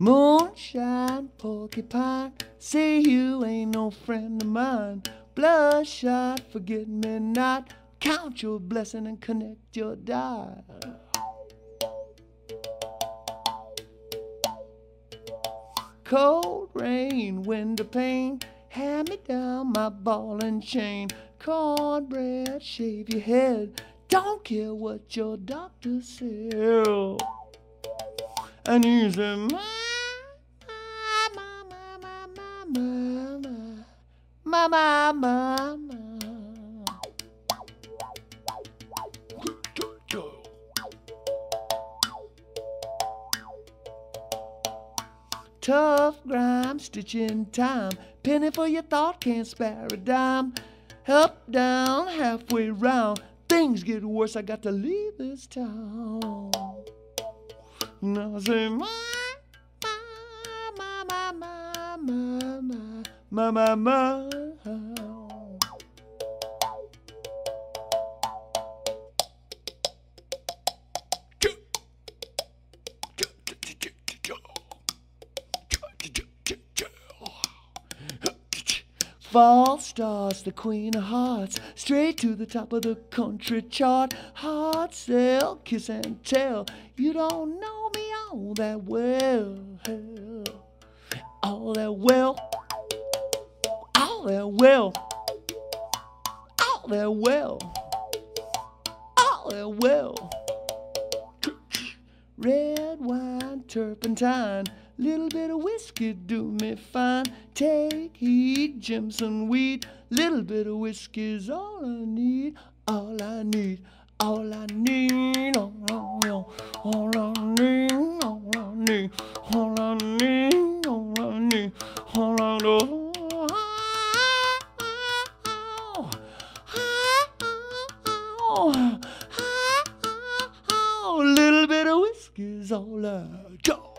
Moonshine, porcupine, say you ain't no friend of mine. Bloodshot, forget me not. Count your blessing and connect your die. Cold rain, window pane, hand me down my ball and chain. Cornbread, shave your head. Don't care what your doctor said. And he said, my, my, my. Tough grime, stitching time. Penny for your thought, can't spare a dime. Up, down, halfway round. Things get worse, I got to leave this town. Now I say, my, my, my, my, my, my, my, my, my. Fall stars, the queen of hearts, straight to the top of the country chart. Hard sell, kiss and tell. You don't know me all that well, all that well, all that well, all that well, all that well. Red wine, turpentine, little bit of whiskey do me fine. Take heed, Jimson weed, little bit of whiskey's all I need, all I need, all I need, all I need, all I need, all I need, all I need, all I need, all I need. Little bit of whiskey's all I got.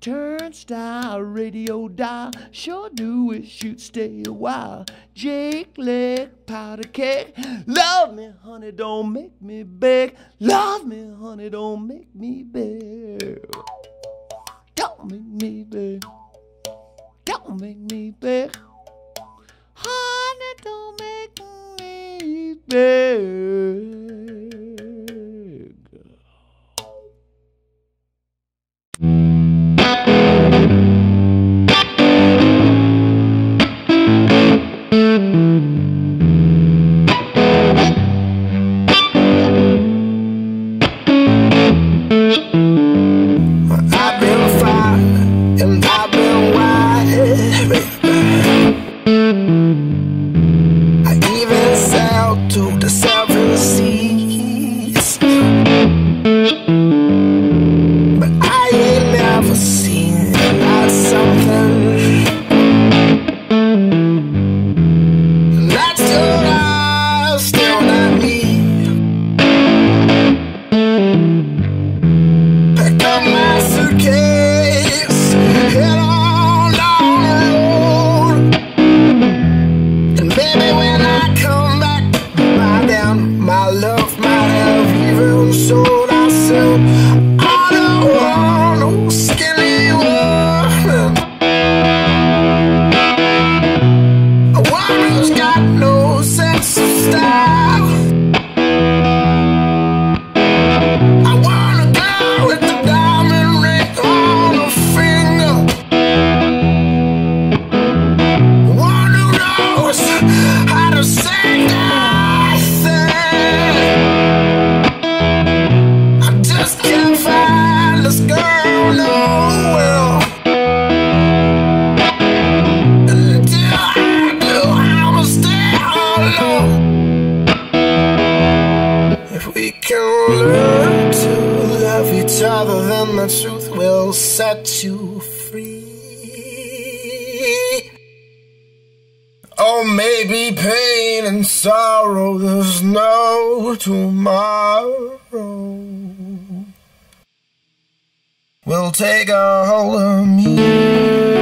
Turnstile, radio dial, sure do wish you'd stay a while. Jake leg, powder keg, love me, honey, don't make me beg. Love me, honey, don't make me beg. Don't make me beg. Don't make me beg. Honey, don't make me beg. I've been fire Oh, maybe pain and sorrow, there's no tomorrow. Will take a hold of me.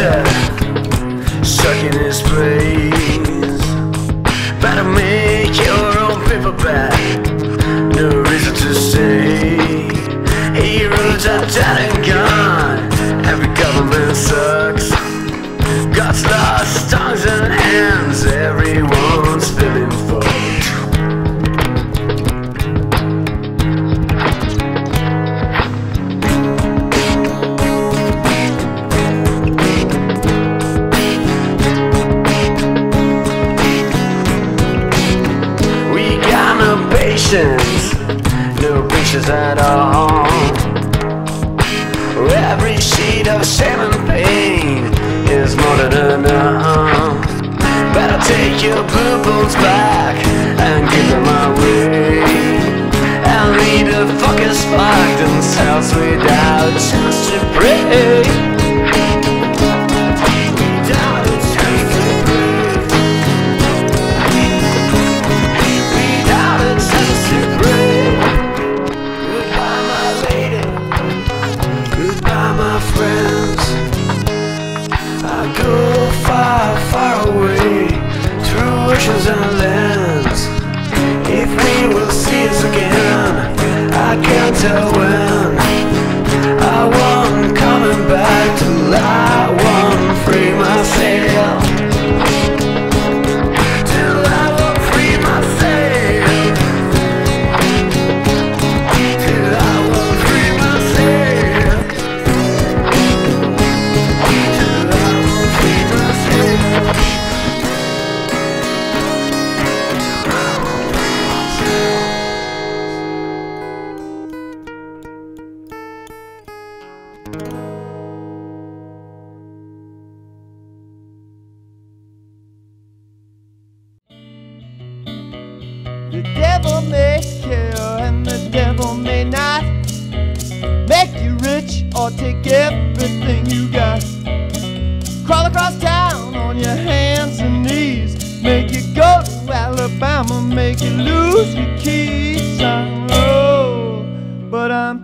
future Stuck in this place. Better make your own paperback. No reason to stay. Heroes are dead and gone. Every government sucks. God's lost. patience, no patience at all. Every sheet of champagne is more than enough. Better take your blue bones back and give them away. ditch or take everything you got. Crawl across town on your hands and knees. Make you go to Alabama, make you lose your keys. I but I'm